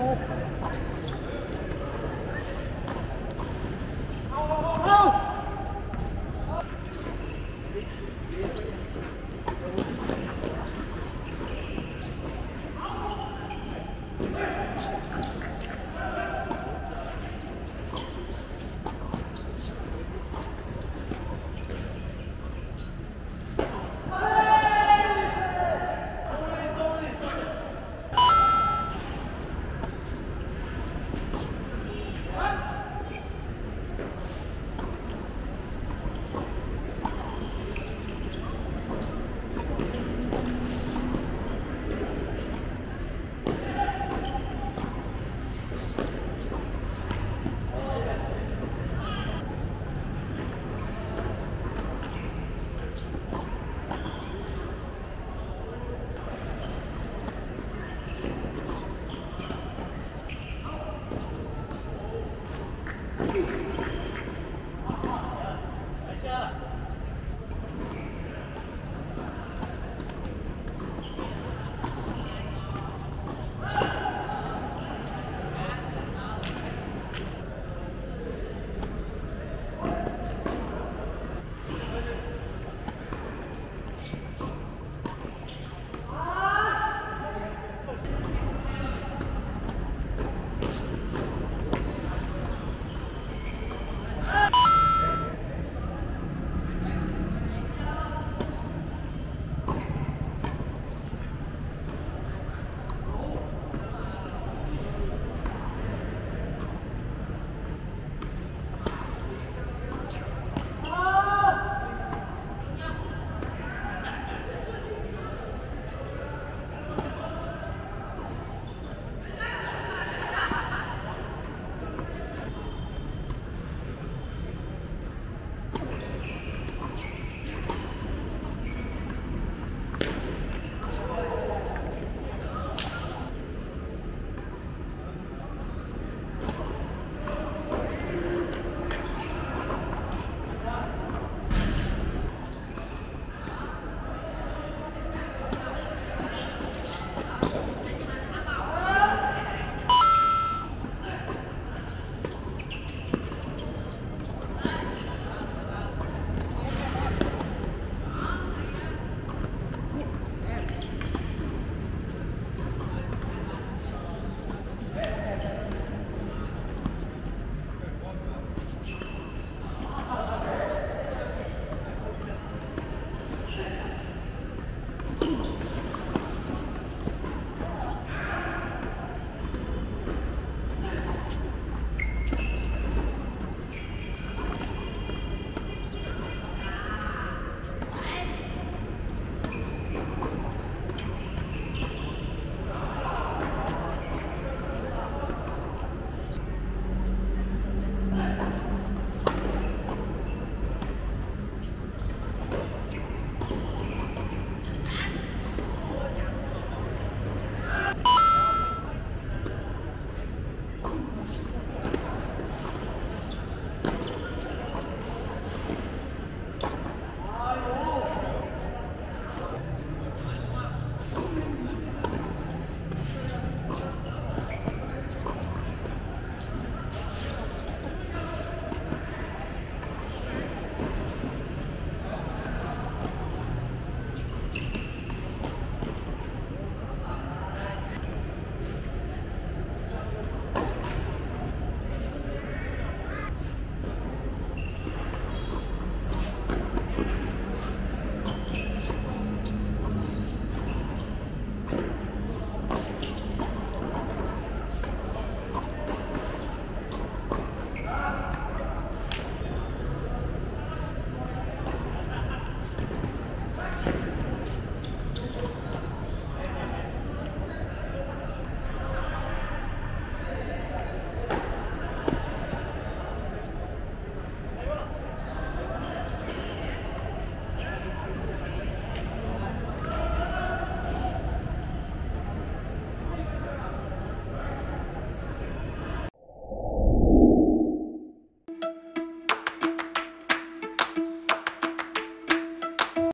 Não. Thank